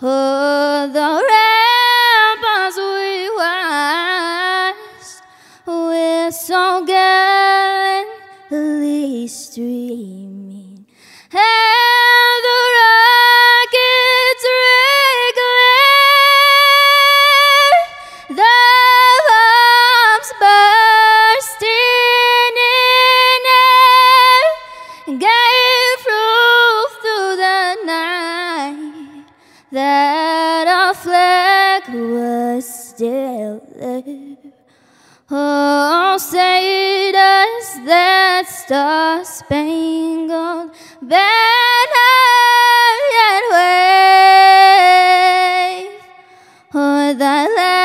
the ramparts we so streaming, and that our flag was still there. Oh, say does that star-spangled banner yet wave o'er oh, the land.